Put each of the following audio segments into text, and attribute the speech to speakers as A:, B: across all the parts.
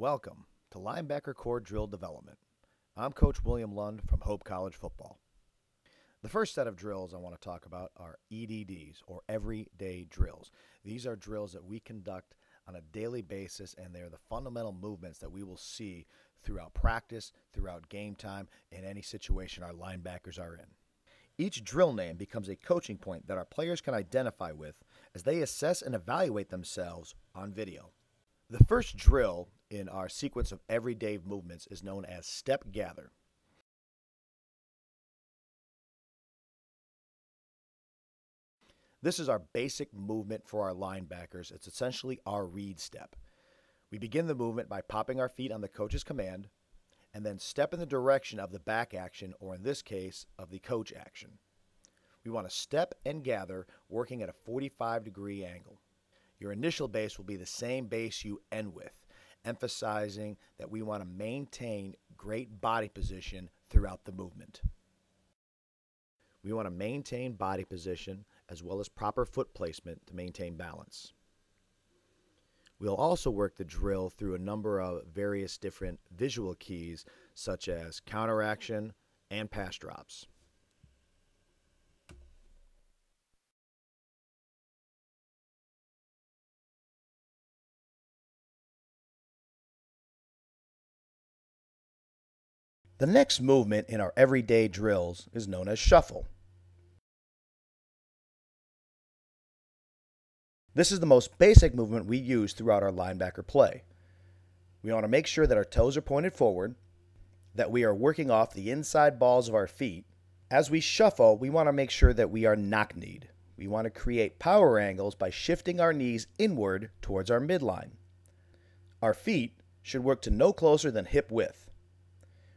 A: Welcome to Linebacker Core Drill Development. I'm Coach William Lund from Hope College Football. The first set of drills I want to talk about are EDDs, or everyday drills. These are drills that we conduct on a daily basis, and they're the fundamental movements that we will see throughout practice, throughout game time, in any situation our linebackers are in. Each drill name becomes a coaching point that our players can identify with as they assess and evaluate themselves on video. The first drill in our sequence of everyday movements is known as step gather. This is our basic movement for our linebackers. It's essentially our read step. We begin the movement by popping our feet on the coach's command and then step in the direction of the back action, or in this case, of the coach action. We want to step and gather working at a 45 degree angle. Your initial base will be the same base you end with, emphasizing that we want to maintain great body position throughout the movement. We want to maintain body position as well as proper foot placement to maintain balance. We'll also work the drill through a number of various different visual keys such as counteraction and pass drops. The next movement in our everyday drills is known as shuffle. This is the most basic movement we use throughout our linebacker play. We want to make sure that our toes are pointed forward, that we are working off the inside balls of our feet. As we shuffle, we want to make sure that we are knock kneed. We want to create power angles by shifting our knees inward towards our midline. Our feet should work to no closer than hip width.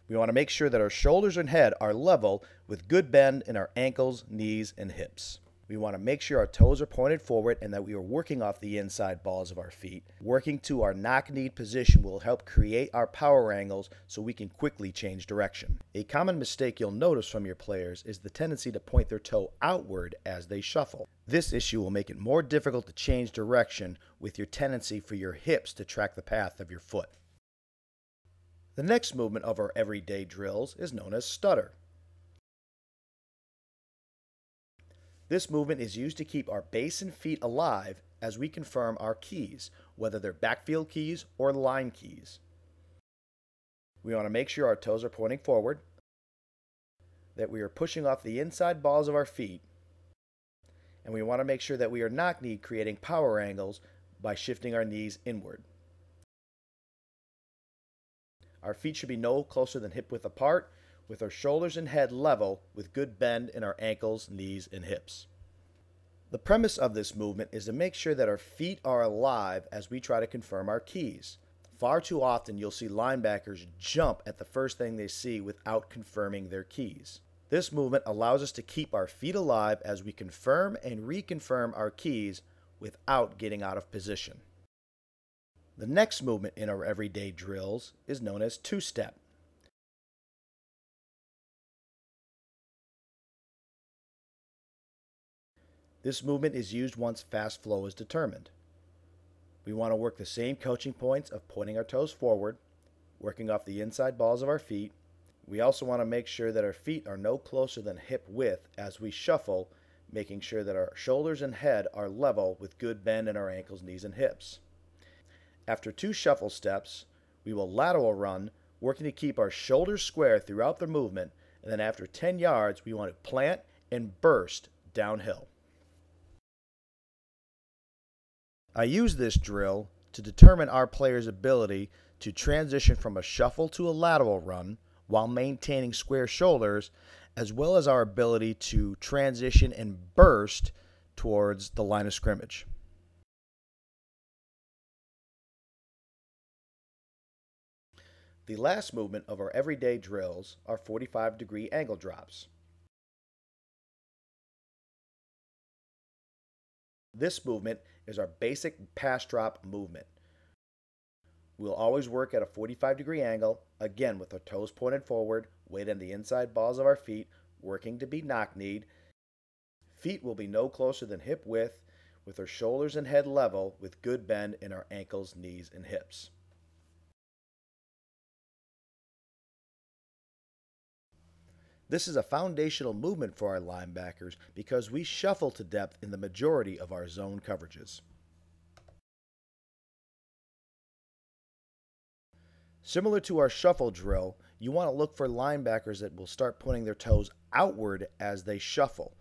A: We want to make sure that our shoulders and head are level with good bend in our ankles, knees, and hips. We want to make sure our toes are pointed forward and that we are working off the inside balls of our feet. Working to our knock kneed position will help create our power angles so we can quickly change direction. A common mistake you'll notice from your players is the tendency to point their toe outward as they shuffle. This issue will make it more difficult to change direction with your tendency for your hips to track the path of your foot. The next movement of our everyday drills is known as stutter. This movement is used to keep our base and feet alive as we confirm our keys, whether they're backfield keys or line keys. We want to make sure our toes are pointing forward, that we are pushing off the inside balls of our feet, and we want to make sure that we are not knee creating power angles by shifting our knees inward. Our feet should be no closer than hip width apart, with our shoulders and head level with good bend in our ankles, knees, and hips. The premise of this movement is to make sure that our feet are alive as we try to confirm our keys. Far too often, you'll see linebackers jump at the first thing they see without confirming their keys. This movement allows us to keep our feet alive as we confirm and reconfirm our keys without getting out of position. The next movement in our everyday drills is known as two step. This movement is used once fast flow is determined. We want to work the same coaching points of pointing our toes forward, working off the inside balls of our feet. We also want to make sure that our feet are no closer than hip width as we shuffle, making sure that our shoulders and head are level with good bend in our ankles, knees, and hips. After two shuffle steps, we will lateral run, working to keep our shoulders square throughout the movement, and then after 10 yards, we want to plant and burst downhill. I use this drill to determine our player's ability to transition from a shuffle to a lateral run while maintaining square shoulders, as well as our ability to transition and burst towards the line of scrimmage. The last movement of our everyday drills are 45 degree angle drops. This movement is our basic pass drop movement. We'll always work at a 45 degree angle, again with our toes pointed forward, weight on the inside balls of our feet, working to be knock kneed. Feet will be no closer than hip width, with our shoulders and head level with good bend in our ankles, knees, and hips. This is a foundational movement for our linebackers because we shuffle to depth in the majority of our zone coverages. Similar to our shuffle drill, you want to look for linebackers that will start putting their toes outward as they shuffle.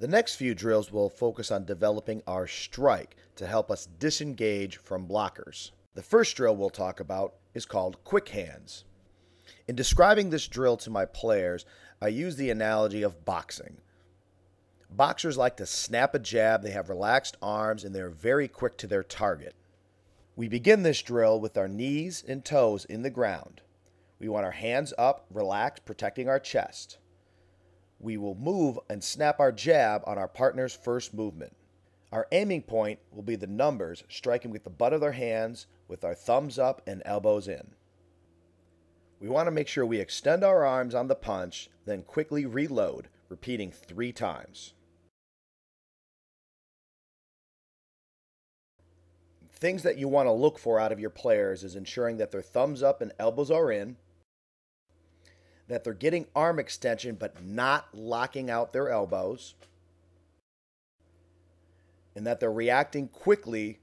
A: The next few drills will focus on developing our strike to help us disengage from blockers. The first drill we'll talk about is called quick hands. In describing this drill to my players, I use the analogy of boxing. Boxers like to snap a jab, they have relaxed arms, and they're very quick to their target. We begin this drill with our knees and toes in the ground. We want our hands up, relaxed, protecting our chest we will move and snap our jab on our partner's first movement. Our aiming point will be the numbers, striking with the butt of their hands with our thumbs up and elbows in. We want to make sure we extend our arms on the punch, then quickly reload, repeating three times. Things that you want to look for out of your players is ensuring that their thumbs up and elbows are in, that they're getting arm extension but not locking out their elbows, and that they're reacting quickly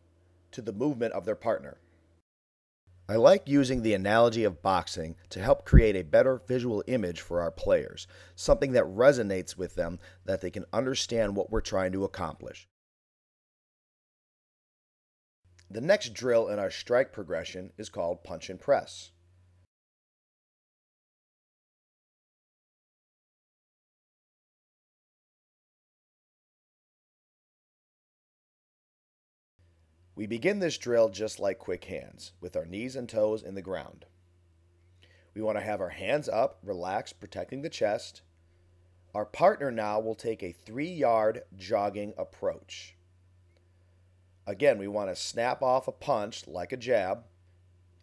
A: to the movement of their partner. I like using the analogy of boxing to help create a better visual image for our players, something that resonates with them that they can understand what we're trying to accomplish. The next drill in our strike progression is called punch and press. We begin this drill just like quick hands, with our knees and toes in the ground. We want to have our hands up, relaxed, protecting the chest. Our partner now will take a three yard jogging approach. Again, we want to snap off a punch like a jab.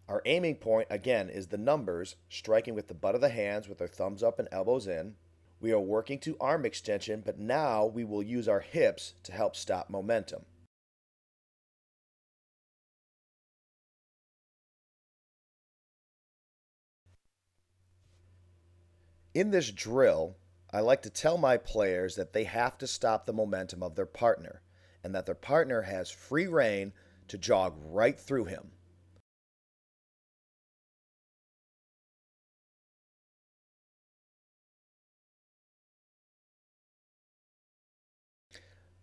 A: Our aiming point, again, is the numbers, striking with the butt of the hands with our thumbs up and elbows in. We are working to arm extension, but now we will use our hips to help stop momentum. In this drill, I like to tell my players that they have to stop the momentum of their partner and that their partner has free reign to jog right through him.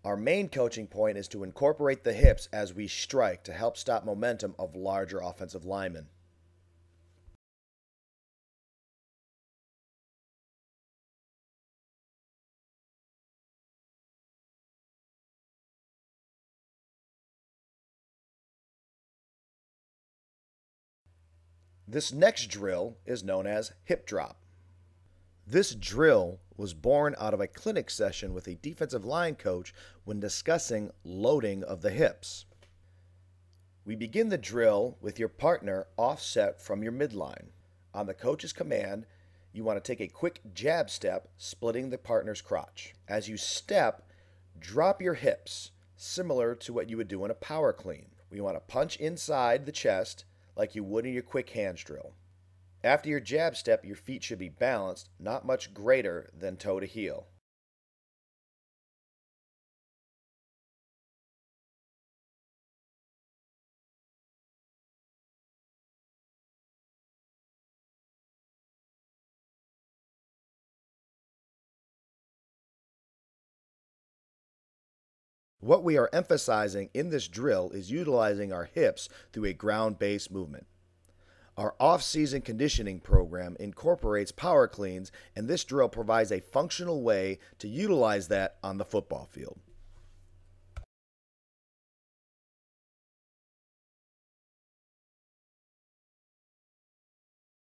A: Our main coaching point is to incorporate the hips as we strike to help stop momentum of larger offensive linemen. This next drill is known as hip drop. This drill was born out of a clinic session with a defensive line coach when discussing loading of the hips. We begin the drill with your partner offset from your midline. On the coach's command, you want to take a quick jab step, splitting the partner's crotch. As you step, drop your hips, similar to what you would do in a power clean. We want to punch inside the chest like you would in your quick hands drill. After your jab step, your feet should be balanced, not much greater than toe to heel. What we are emphasizing in this drill is utilizing our hips through a ground based movement. Our off season conditioning program incorporates power cleans, and this drill provides a functional way to utilize that on the football field.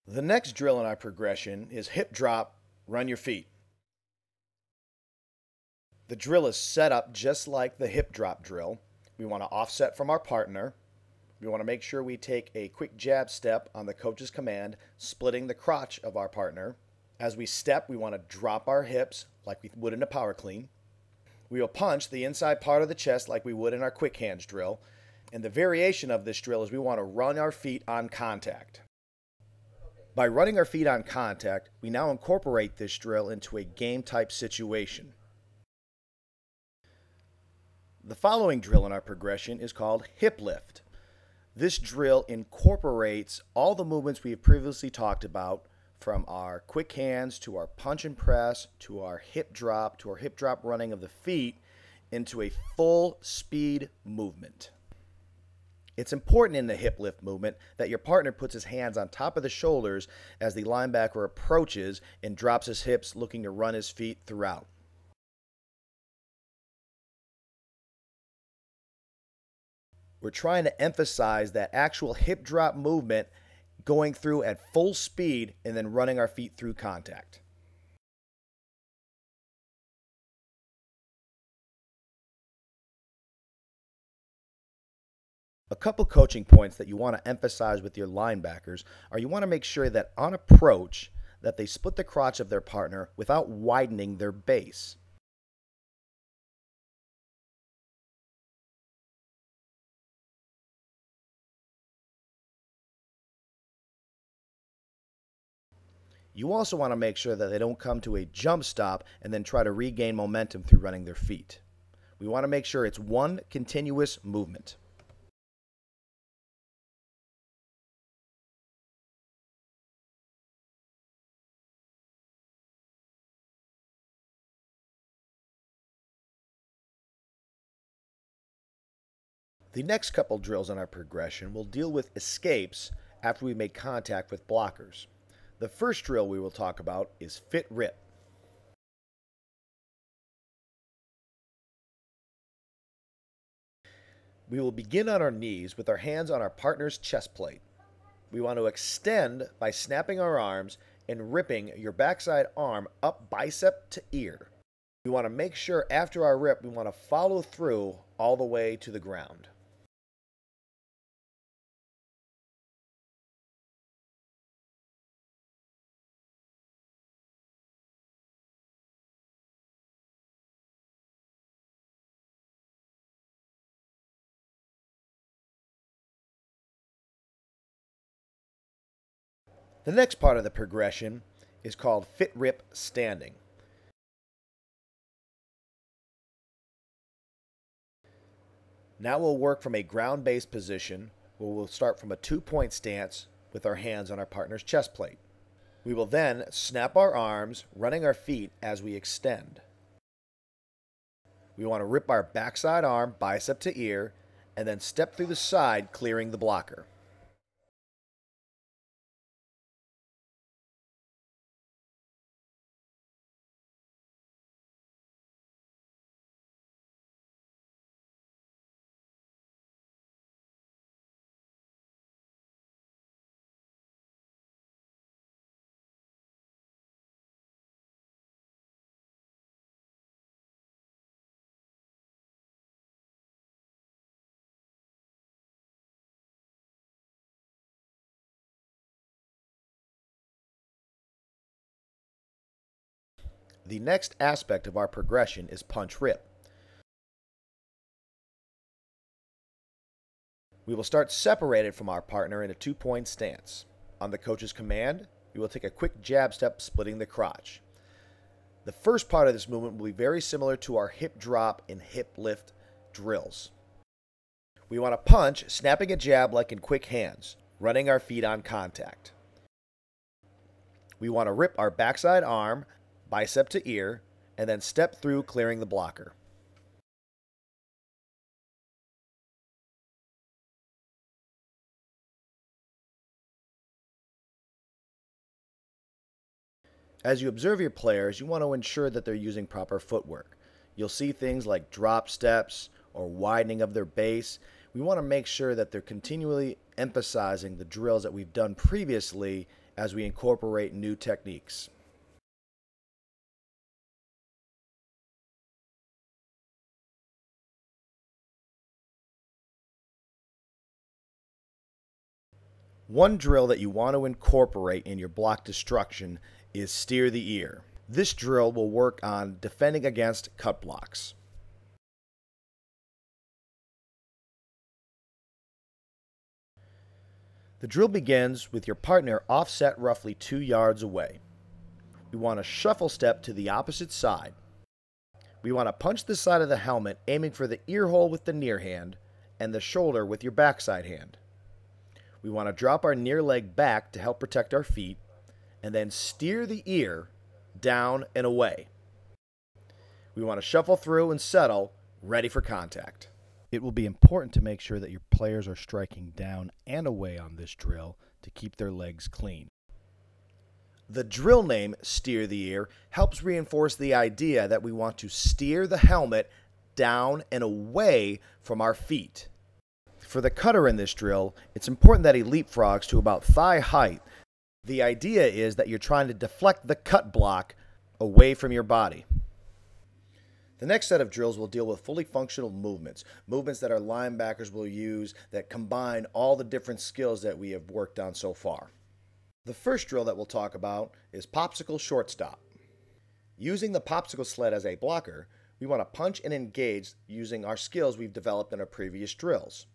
A: The next drill in our progression is hip drop, run your feet. The drill is set up just like the hip drop drill. We want to offset from our partner. We want to make sure we take a quick jab step on the coach's command, splitting the crotch of our partner. As we step, we want to drop our hips like we would in a power clean. We will punch the inside part of the chest like we would in our quick hands drill. And the variation of this drill is we want to run our feet on contact. By running our feet on contact, we now incorporate this drill into a game type situation. The following drill in our progression is called hip lift. This drill incorporates all the movements we have previously talked about from our quick hands to our punch and press to our hip drop to our hip drop running of the feet into a full speed movement. It's important in the hip lift movement that your partner puts his hands on top of the shoulders as the linebacker approaches and drops his hips looking to run his feet throughout. We're trying to emphasize that actual hip drop movement going through at full speed and then running our feet through contact. A couple coaching points that you want to emphasize with your linebackers are you want to make sure that on approach that they split the crotch of their partner without widening their base. You also want to make sure that they don't come to a jump stop and then try to regain momentum through running their feet. We want to make sure it's one continuous movement. The next couple drills in our progression will deal with escapes after we make contact with blockers. The first drill we will talk about is fit rip. We will begin on our knees with our hands on our partner's chest plate. We want to extend by snapping our arms and ripping your backside arm up bicep to ear. We want to make sure after our rip, we want to follow through all the way to the ground. The next part of the progression is called fit rip standing. Now we'll work from a ground based position where we'll start from a two point stance with our hands on our partner's chest plate. We will then snap our arms, running our feet as we extend. We want to rip our backside arm, bicep to ear, and then step through the side, clearing the blocker. The next aspect of our progression is punch rip. We will start separated from our partner in a two point stance. On the coach's command, we will take a quick jab step, splitting the crotch. The first part of this movement will be very similar to our hip drop and hip lift drills. We want to punch, snapping a jab like in quick hands, running our feet on contact. We want to rip our backside arm, bicep to ear, and then step through clearing the blocker. As you observe your players, you want to ensure that they're using proper footwork. You'll see things like drop steps or widening of their base. We want to make sure that they're continually emphasizing the drills that we've done previously as we incorporate new techniques. One drill that you want to incorporate in your block destruction is steer the ear. This drill will work on defending against cut blocks. The drill begins with your partner offset roughly two yards away. We want to shuffle step to the opposite side. We want to punch the side of the helmet, aiming for the ear hole with the near hand and the shoulder with your backside hand. We want to drop our near leg back to help protect our feet, and then steer the ear down and away. We want to shuffle through and settle, ready for contact. It will be important to make sure that your players are striking down and away on this drill to keep their legs clean. The drill name, Steer the Ear, helps reinforce the idea that we want to steer the helmet down and away from our feet. For the cutter in this drill, it's important that he leapfrogs to about thigh height. The idea is that you're trying to deflect the cut block away from your body. The next set of drills will deal with fully functional movements, movements that our linebackers will use that combine all the different skills that we have worked on so far. The first drill that we'll talk about is popsicle shortstop. Using the popsicle sled as a blocker, we want to punch and engage using our skills we've developed in our previous drills.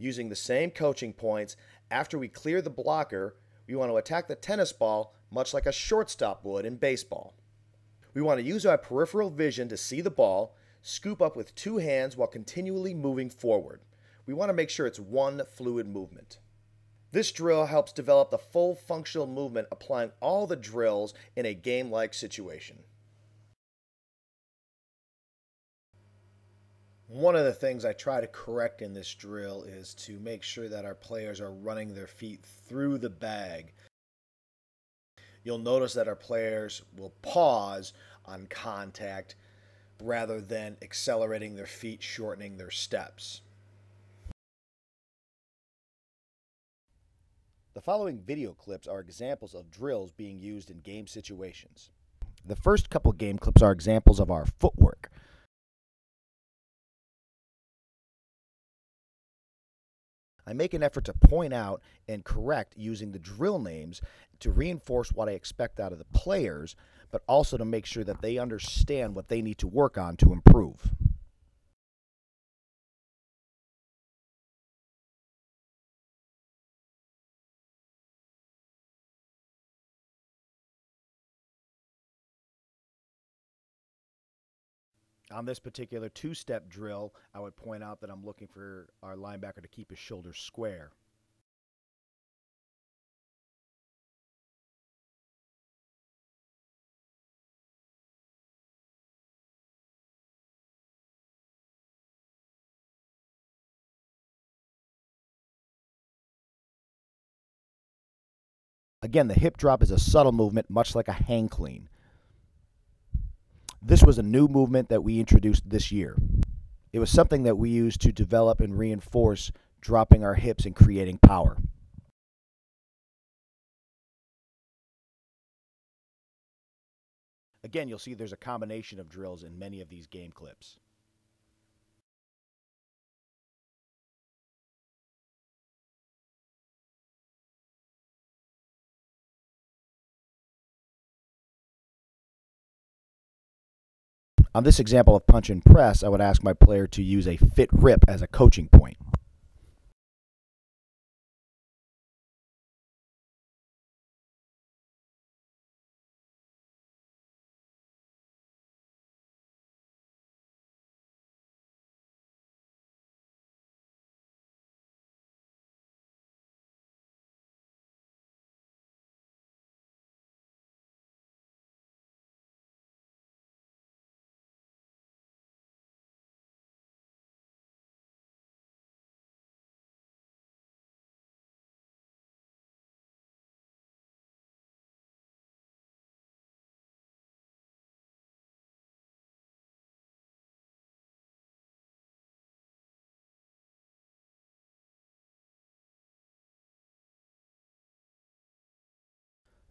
A: Using the same coaching points, after we clear the blocker, we want to attack the tennis ball much like a shortstop would in baseball. We want to use our peripheral vision to see the ball, scoop up with two hands while continually moving forward. We want to make sure it's one fluid movement. This drill helps develop the full functional movement applying all the drills in a game-like situation. One of the things I try to correct in this drill is to make sure that our players are running their feet through the bag. You'll notice that our players will pause on contact rather than accelerating their feet, shortening their steps. The following video clips are examples of drills being used in game situations. The first couple game clips are examples of our footwork. I make an effort to point out and correct using the drill names to reinforce what I expect out of the players, but also to make sure that they understand what they need to work on to improve. On this particular two step drill, I would point out that I'm looking for our linebacker to keep his shoulders square. Again, the hip drop is a subtle movement, much like a hang clean. This was a new movement that we introduced this year. It was something that we used to develop and reinforce dropping our hips and creating power. Again, you'll see there's a combination of drills in many of these game clips. On this example of punch and press, I would ask my player to use a fit rip as a coaching point.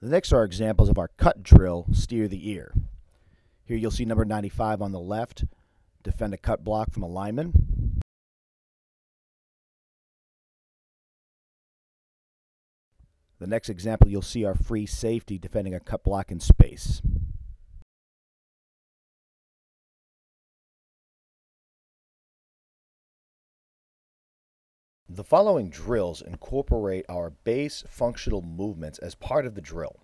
A: The next are examples of our cut drill, steer the ear. Here you'll see number 95 on the left, defend a cut block from a lineman. The next example you'll see our free safety defending a cut block in space. The following drills incorporate our base functional movements as part of the drill.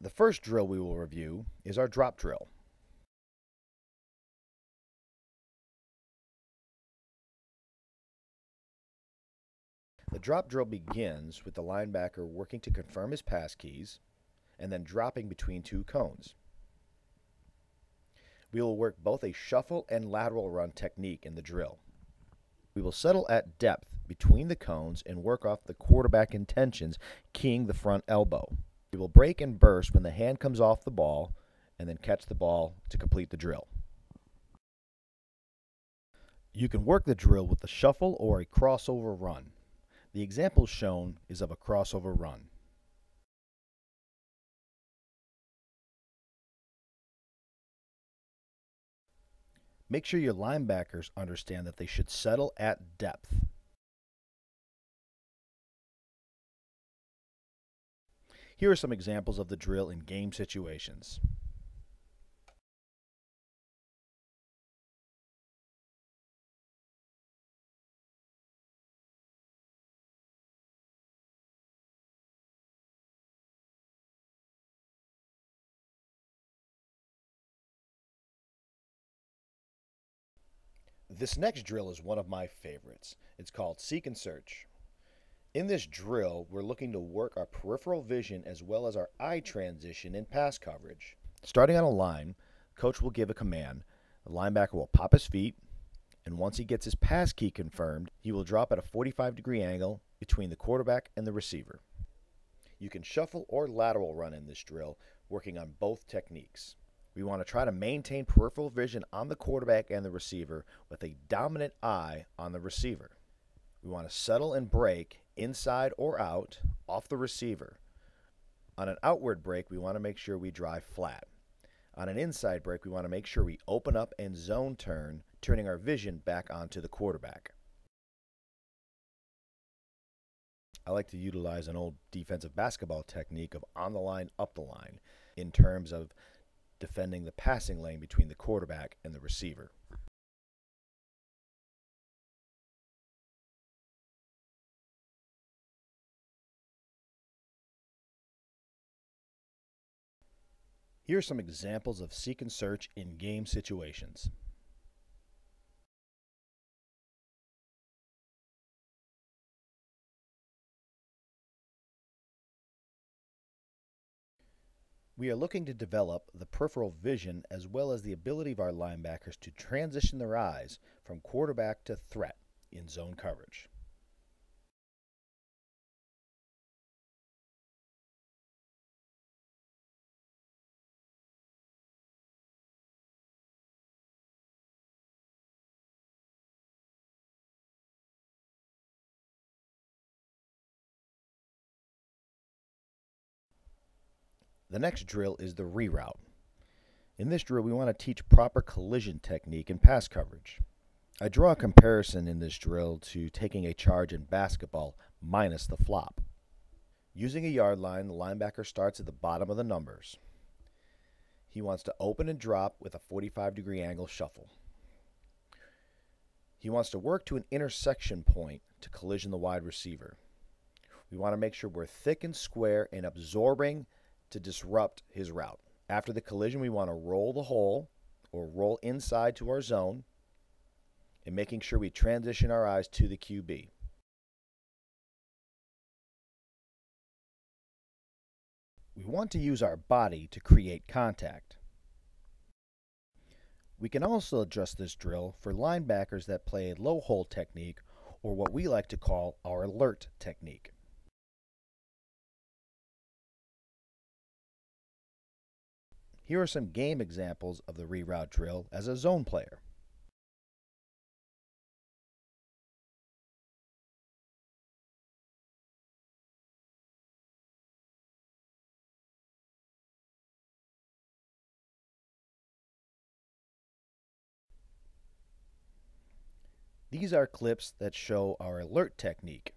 A: The first drill we will review is our drop drill. The drop drill begins with the linebacker working to confirm his pass keys and then dropping between two cones. We will work both a shuffle and lateral run technique in the drill. We will settle at depth between the cones and work off the quarterback intentions, keying the front elbow. We will break and burst when the hand comes off the ball and then catch the ball to complete the drill. You can work the drill with a shuffle or a crossover run. The example shown is of a crossover run. Make sure your linebackers understand that they should settle at depth. Here are some examples of the drill in game situations. This next drill is one of my favorites. It's called Seek and Search. In this drill, we're looking to work our peripheral vision as well as our eye transition in pass coverage. Starting on a line, coach will give a command. The linebacker will pop his feet, and once he gets his pass key confirmed, he will drop at a 45 degree angle between the quarterback and the receiver. You can shuffle or lateral run in this drill, working on both techniques. We want to try to maintain peripheral vision on the quarterback and the receiver with a dominant eye on the receiver. We want to settle and break inside or out off the receiver. On an outward break, we want to make sure we drive flat. On an inside break, we want to make sure we open up and zone turn, turning our vision back onto the quarterback. I like to utilize an old defensive basketball technique of on the line, up the line in terms of defending the passing lane between the quarterback and the receiver. Here are some examples of seek and search in game situations. We are looking to develop the peripheral vision as well as the ability of our linebackers to transition their eyes from quarterback to threat in zone coverage. The next drill is the reroute. In this drill, we want to teach proper collision technique and pass coverage. I draw a comparison in this drill to taking a charge in basketball minus the flop. Using a yard line, the linebacker starts at the bottom of the numbers. He wants to open and drop with a 45 degree angle shuffle. He wants to work to an intersection point to collision the wide receiver. We want to make sure we're thick and square and absorbing to disrupt his route. After the collision, we want to roll the hole or roll inside to our zone and making sure we transition our eyes to the QB. We want to use our body to create contact. We can also adjust this drill for linebackers that play a low hole technique or what we like to call our alert technique. Here are some game examples of the reroute drill as a zone player. These are clips that show our alert technique.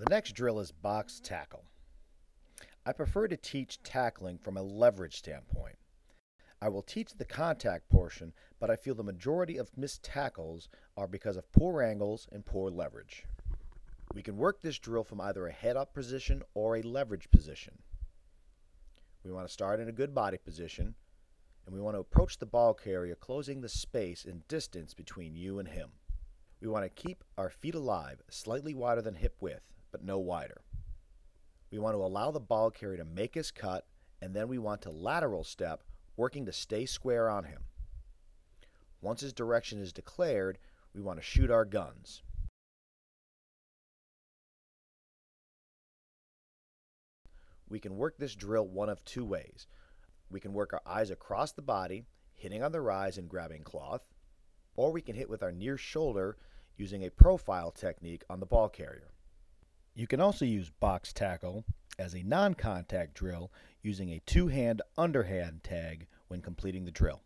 A: The next drill is box tackle. I prefer to teach tackling from a leverage standpoint. I will teach the contact portion, but I feel the majority of missed tackles are because of poor angles and poor leverage. We can work this drill from either a head up position or a leverage position. We want to start in a good body position, and we want to approach the ball carrier closing the space and distance between you and him. We want to keep our feet alive, slightly wider than hip width, but no wider. We want to allow the ball carrier to make his cut, and then we want to lateral step, working to stay square on him. Once his direction is declared, we want to shoot our guns. We can work this drill one of two ways. We can work our eyes across the body, hitting on the rise and grabbing cloth, or we can hit with our near shoulder using a profile technique on the ball carrier. You can also use box tackle as a non contact drill using a two hand underhand tag when completing the drill.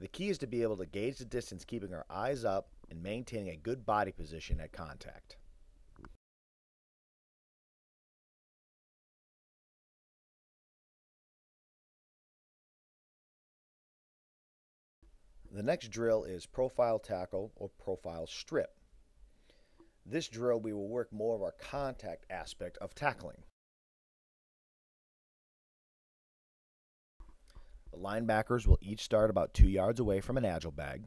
A: The key is to be able to gauge the distance keeping our eyes up and maintaining a good body position at contact. The next drill is profile tackle or profile strip. This drill we will work more of our contact aspect of tackling. The linebackers will each start about two yards away from an agile bag.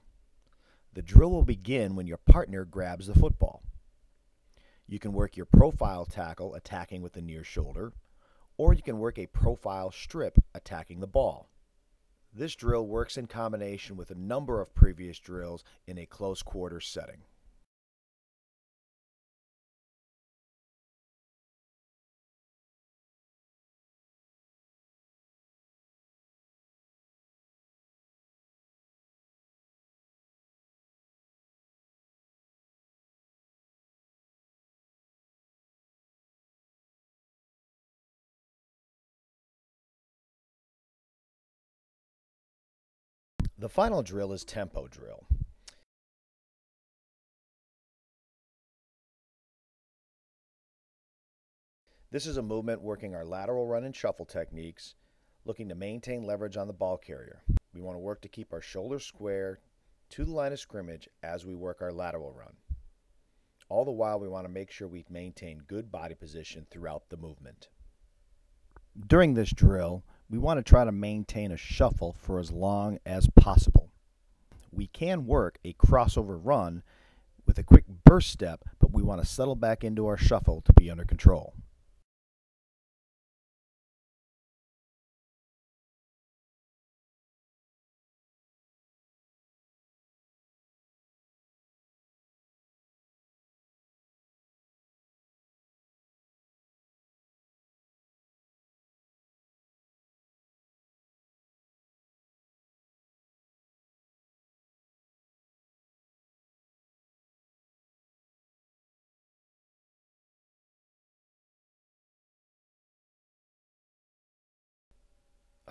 A: The drill will begin when your partner grabs the football. You can work your profile tackle attacking with the near shoulder, or you can work a profile strip attacking the ball. This drill works in combination with a number of previous drills in a close quarters setting. The final drill is tempo drill. This is a movement working our lateral run and shuffle techniques, looking to maintain leverage on the ball carrier. We want to work to keep our shoulders square to the line of scrimmage as we work our lateral run. All the while, we want to make sure we maintain good body position throughout the movement. During this drill, we want to try to maintain a shuffle for as long as possible. We can work a crossover run with a quick burst step, but we want to settle back into our shuffle to be under control.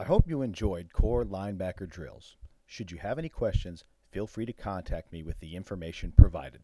A: I hope you enjoyed core linebacker drills. Should you have any questions, feel free to contact me with the information provided.